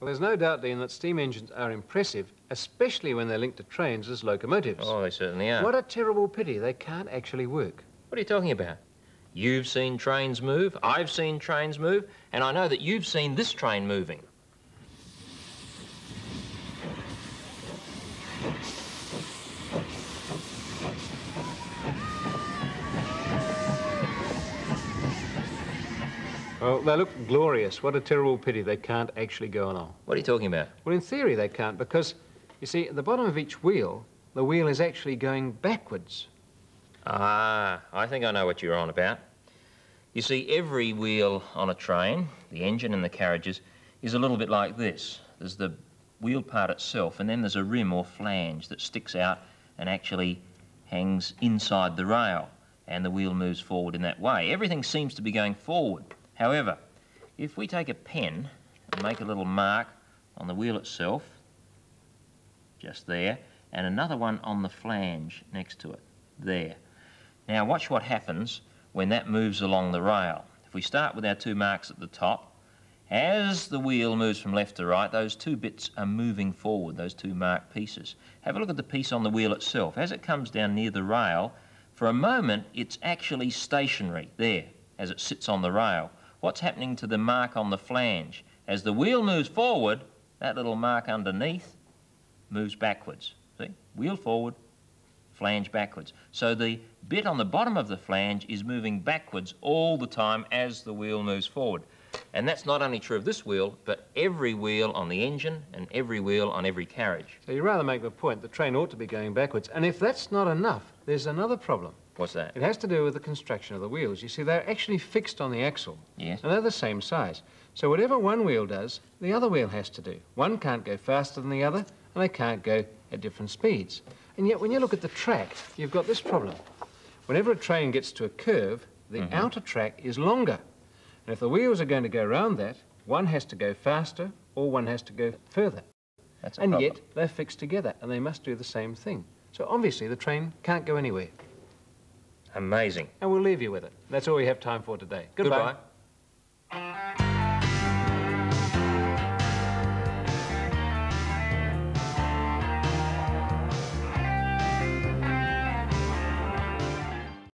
Well, there's no doubt, Deane, that steam engines are impressive, especially when they're linked to trains as locomotives. Oh, they certainly are. What a terrible pity they can't actually work. What are you talking about? You've seen trains move, I've seen trains move, and I know that you've seen this train moving. Well, they look glorious. What a terrible pity they can't actually go along. What are you talking about? Well, in theory they can't because, you see, at the bottom of each wheel, the wheel is actually going backwards. Ah, I think I know what you're on about. You see, every wheel on a train, the engine and the carriages, is a little bit like this. There's the wheel part itself, and then there's a rim or flange that sticks out and actually hangs inside the rail, and the wheel moves forward in that way. Everything seems to be going forward. However, if we take a pen and make a little mark on the wheel itself, just there, and another one on the flange next to it, there. Now watch what happens when that moves along the rail. If we start with our two marks at the top, as the wheel moves from left to right, those two bits are moving forward, those two marked pieces. Have a look at the piece on the wheel itself. As it comes down near the rail, for a moment it's actually stationary, there, as it sits on the rail what's happening to the mark on the flange? As the wheel moves forward, that little mark underneath moves backwards. See? Wheel forward, flange backwards. So the bit on the bottom of the flange is moving backwards all the time as the wheel moves forward. And that's not only true of this wheel, but every wheel on the engine and every wheel on every carriage. So you rather make the point the train ought to be going backwards. And if that's not enough, there's another problem. What's that? It has to do with the construction of the wheels. You see, they're actually fixed on the axle. Yes. And they're the same size. So whatever one wheel does, the other wheel has to do. One can't go faster than the other, and they can't go at different speeds. And yet, when you look at the track, you've got this problem. Whenever a train gets to a curve, the mm -hmm. outer track is longer. And if the wheels are going to go around that, one has to go faster or one has to go further. That's and problem. yet, they're fixed together, and they must do the same thing. So obviously, the train can't go anywhere. Amazing. And we'll leave you with it. That's all we have time for today. Goodbye. Goodbye.